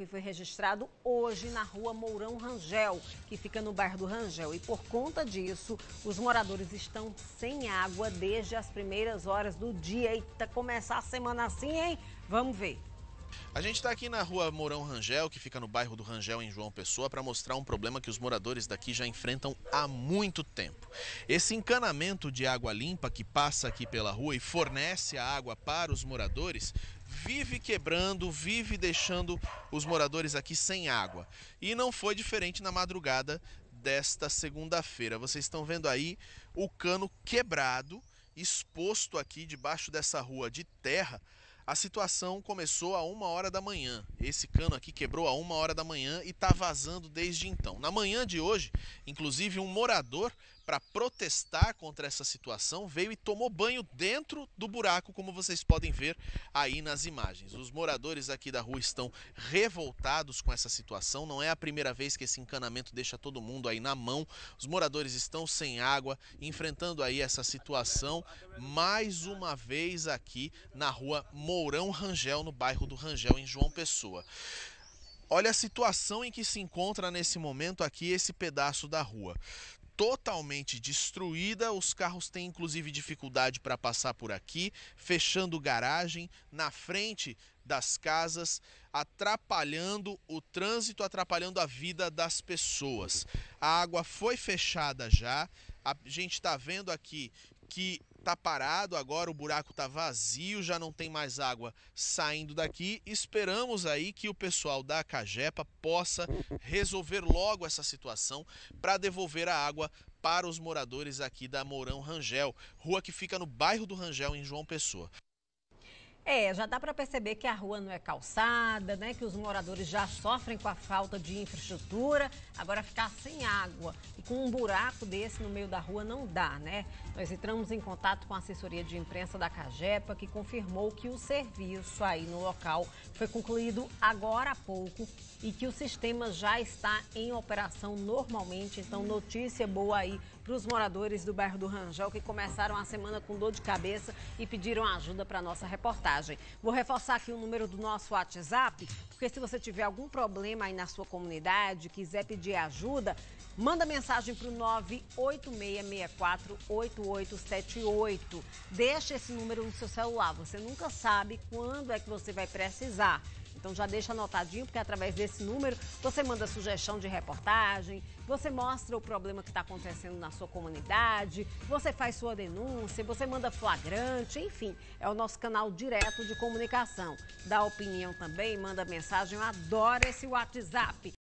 que foi registrado hoje na rua Mourão Rangel, que fica no bairro do Rangel. E por conta disso, os moradores estão sem água desde as primeiras horas do dia. Eita, começar a semana assim, hein? Vamos ver. A gente está aqui na rua Mourão Rangel, que fica no bairro do Rangel, em João Pessoa, para mostrar um problema que os moradores daqui já enfrentam há muito tempo. Esse encanamento de água limpa que passa aqui pela rua e fornece a água para os moradores vive quebrando, vive deixando os moradores aqui sem água. E não foi diferente na madrugada desta segunda-feira. Vocês estão vendo aí o cano quebrado, exposto aqui debaixo dessa rua de terra a situação começou a uma hora da manhã. Esse cano aqui quebrou a uma hora da manhã e está vazando desde então. Na manhã de hoje, inclusive um morador, para protestar contra essa situação, veio e tomou banho dentro do buraco, como vocês podem ver aí nas imagens. Os moradores aqui da rua estão revoltados com essa situação. Não é a primeira vez que esse encanamento deixa todo mundo aí na mão. Os moradores estão sem água, enfrentando aí essa situação mais uma vez aqui na rua Mourão Rangel, no bairro do Rangel, em João Pessoa. Olha a situação em que se encontra nesse momento aqui esse pedaço da rua totalmente destruída. Os carros têm inclusive dificuldade para passar por aqui, fechando garagem na frente das casas, atrapalhando o trânsito, atrapalhando a vida das pessoas. A água foi fechada já. A gente está vendo aqui que tá parado agora, o buraco tá vazio, já não tem mais água saindo daqui. Esperamos aí que o pessoal da Cagepa possa resolver logo essa situação para devolver a água para os moradores aqui da Mourão Rangel, rua que fica no bairro do Rangel em João Pessoa. É, já dá para perceber que a rua não é calçada, né? Que os moradores já sofrem com a falta de infraestrutura. Agora ficar sem água e com um buraco desse no meio da rua não dá, né? Nós entramos em contato com a assessoria de imprensa da Cagepa, que confirmou que o serviço aí no local foi concluído agora há pouco e que o sistema já está em operação normalmente. Então, notícia boa aí para os moradores do bairro do Rangel que começaram a semana com dor de cabeça e pediram ajuda para nossa reportagem. Vou reforçar aqui o número do nosso WhatsApp, porque se você tiver algum problema aí na sua comunidade, quiser pedir ajuda, manda mensagem para o 986648878. Deixa esse número no seu celular. Você nunca sabe quando é que você vai precisar. Então já deixa anotadinho, porque através desse número você manda sugestão de reportagem, você mostra o problema que está acontecendo na sua comunidade, você faz sua denúncia, você manda flagrante, enfim, é o nosso canal direto de comunicação. Dá opinião também, manda mensagem, eu adoro esse WhatsApp.